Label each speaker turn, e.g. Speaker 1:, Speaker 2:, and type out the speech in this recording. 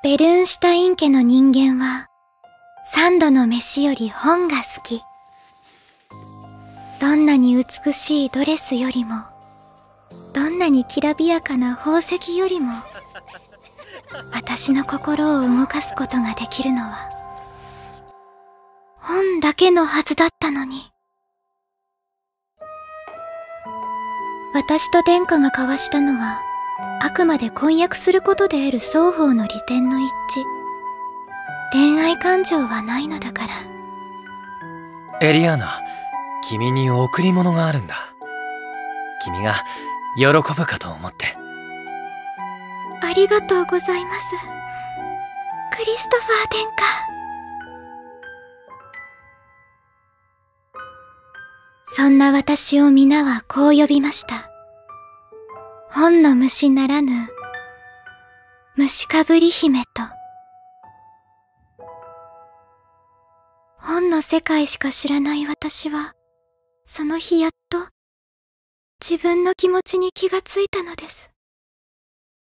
Speaker 1: ベルンシュタイン家の人間は、三度の飯より本が好き。どんなに美しいドレスよりも、どんなにきらびやかな宝石よりも、私の心を動かすことができるのは、本だけのはずだったのに。私と殿下が交わしたのは、あくまで婚約することで得る双方の利点の一致。恋愛感情はないのだから。
Speaker 2: エリアーナ、君に贈り物があるんだ。君が喜ぶかと思って。
Speaker 1: ありがとうございます。クリストファー殿下。そんな私を皆はこう呼びました。本の虫ならぬ、虫かぶり姫と。本の世界しか知らない私は、その日やっと、自分の気持ちに気がついたのです。